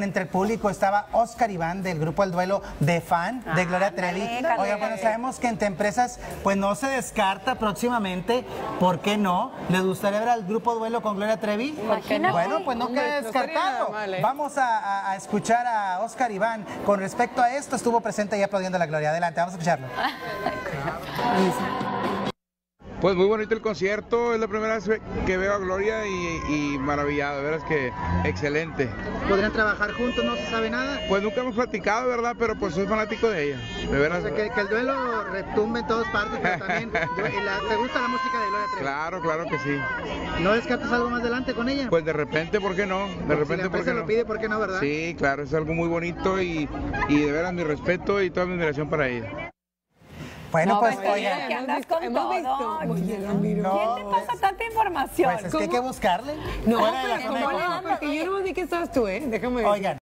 Entre el público estaba Oscar Iván del grupo El Duelo de fan de Gloria Trevi. Oiga, bueno, sabemos que entre empresas pues no se descarta próximamente. ¿Por qué no? ¿Les gustaría ver al grupo Duelo con Gloria Trevi? Bueno, pues no queda descartado. ¿eh? Vamos a, a escuchar a Oscar Iván. Con respecto a esto, estuvo presente y aplaudiendo a la Gloria. Adelante, vamos a escucharlo. Pues muy bonito el concierto, es la primera vez que veo a Gloria y, y maravillado, de veras que excelente. ¿Podrían trabajar juntos? ¿No se sabe nada? Pues nunca hemos platicado, ¿verdad? Pero pues soy fanático de ella, de veras. que, el duelo retumbe en todas partes, pero también ¿te gusta la música de Gloria Trevi? Claro, claro que sí. ¿No descartas algo más adelante con ella? Pues de repente, ¿por qué no? De repente, si ¿por qué lo no? pide, ¿por qué no, verdad? Sí, claro, es algo muy bonito y, y de veras mi respeto y toda mi admiración para ella. Bueno, No, pues, pues, oigan, que andas con hemos todo. visto. Oye. No, ¿Quién te pasa tanta información? pues es que hay que buscarle. No, pero ¿cómo no? Porque yo no vi que estabas tú, ¿eh? Déjame ver. Oigan.